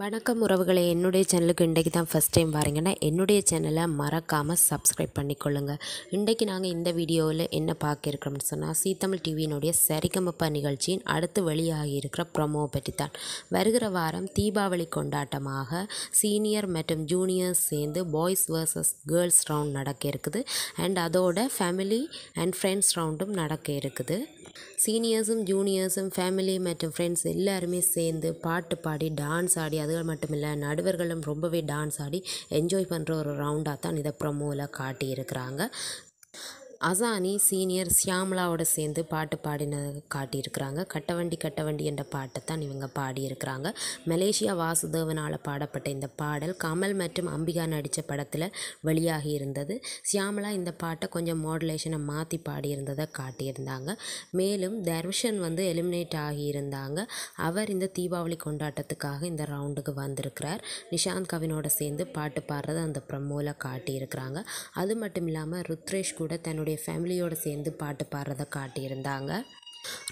வணக்கம் உறவுகளை என்னுடைய சேனலுக்கு இன்றைக்கு தான் ஃபஸ்ட் டைம் பாருங்கன்னா என்னுடைய சேனலை மறக்காமல் சப்ஸ்கிரைப் பண்ணிக்கொள்ளுங்கள் இன்றைக்கு நாங்கள் இந்த வீடியோவில் என்ன பார்க்க இருக்கிறோம்னு சொன்னால் சீத்தமிழ் டிவியினுடைய சரிகமப்பா நிகழ்ச்சியின் அடுத்து வெளியாகி இருக்கிற ப்ரொமோ பற்றி தான். வருகிற வாரம் தீபாவளி கொண்டாட்டமாக சீனியர் மற்றும் ஜூனியர்ஸ் சேர்ந்து பாய்ஸ் வர்சஸ் கேர்ள்ஸ் ரவுண்ட் நடக்க இருக்குது. அண்ட் அதோட ஃபேமிலி அண்ட் ஃப்ரெண்ட்ஸ் ரவுண்டும் நடக்க இருக்குது. சீனியர்ஸும் ஜூனியர்ஸும் ஃபேமிலி மற்றும் ஃப்ரெண்ட்ஸ் எல்லாருமே சேர்ந்து பாட்டு பாடி டான்ஸ் ஆடி அதுகள் மட்டும் இல்லை நடுவர்களும் ரொம்பவே டான்ஸ் ஆடி என்ஜாய் பண்ணுற ஒரு ரவுண்டாக தான் இதை ப்ரமோவில் காட்டியிருக்கிறாங்க. அசானி சீனியர் சியாமலாவோட சேர்ந்து பாட்டு பாடினது காட்டியிருக்கிறாங்க. கட்டவண்டி கட்டவண்டி என்ற பாட்டை தான் இவங்க பாடியிருக்கிறாங்க. மலேசியா வாசுதேவனால் பாடப்பட்ட இந்த பாடல் கமல் மற்றும் அம்பிகா நடித்த படத்தில் வெளியாகி இருந்தது. சியாமலா இந்த பாட்டை கொஞ்சம் மாடுலேஷனை மாற்றி பாடியிருந்ததை காட்டியிருந்தாங்க. மேலும் தர்ஷன் வந்து எலிமினேட் ஆகியிருந்தாங்க அவர் இந்த தீபாவளி கொண்டாட்டத்துக்காக இந்த ரவுண்டுக்கு வந்திருக்கிறார். நிஷாந்த் கவினோட சேர்ந்து பாட்டு பாடுறதை அந்த ப்ரமோவில் காட்டியிருக்கிறாங்க. அது மட்டும் இல்லாமல் ருத்ரேஷ் கூட தன்னுடைய ஃபேமிலியோடு சேர்ந்து பாட்டு பாடுறத காட்டியிருந்தாங்க.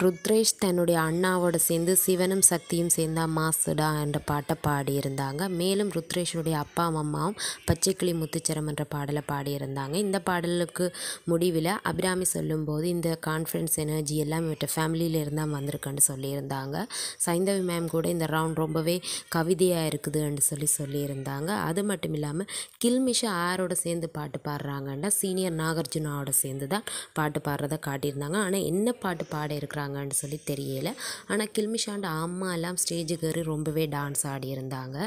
ருத்ரேஷ் தன்னுடைய அண்ணாவோட சேர்ந்து சிவனும் சக்தியும் சேர்ந்தா மாசுடா என்ற பாட்டை பாடியிருந்தாங்க. மேலும் ருத்ரேஷனுடைய அப்பா அம்மாவும் பச்சைக்கிளி முத்துச்சரம் என்ற பாடலை பாடியிருந்தாங்க. இந்த பாடலுக்கு முடிவில் அபிராமி சொல்லும்போது இந்த கான்ஃபிடன்ஸ் எனர்ஜி எல்லாம் இவற்ற ஃபேமிலியில் இருந்தால் வந்திருக்குன்னு சொல்லியிருந்தாங்க. சைந்தவி மேம் கூட இந்த ரவுண்ட் ரொம்பவே கவிதையாக இருக்குதுன்னு சொல்லி சொல்லியிருந்தாங்க. அது மட்டும் இல்லாமல் கில்மிஷா ஆரோட சேர்ந்து பாட்டு பாடுறாங்கன்னா சீனியர் நாகார்ஜுனாவோட சேர்ந்து தான் பாட்டு பாடுறதை காட்டியிருந்தாங்க. ஆனால் என்ன பாட்டு பாட இருக்கிறாங்கன்னு சொல்லி தெரியல. ஆனால் கில்மிஷாண்ட அம்மா எல்லாம் ஸ்டேஜுக்கு ஏறி ரொம்பவே டான்ஸ் ஆடியிருந்தாங்க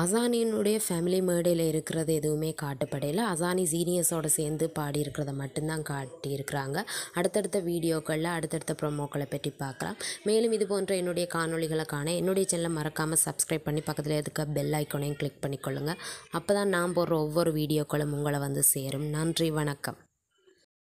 அசானியினுடைய ஃபேமிலி மேடையில் இருக்கிறது எதுவுமே காட்டப்படையில் அசானி சீனியர்ஸோடு சேர்ந்து பாடியிருக்கிறத மட்டும்தான் காட்டியிருக்கிறாங்க. அடுத்தடுத்த வீடியோக்களில் அடுத்தடுத்த ப்ரொமோக்களை பற்றி பார்க்கலாம். மேலும் இது போன்ற என்னுடைய காணொளிகளை காண என்னுடைய சேனலை மறக்காமல் சப்ஸ்கிரைப் பண்ணி பக்கத்தில் இருக்க பெல் ஐக்கோனையும் கிளிக் பண்ணிக்கொள்ளுங்கள் அப்போ தான் நான் போடுற ஒவ்வொரு வீடியோக்களும் உங்களை வந்து சேரும். நன்றி வணக்கம்.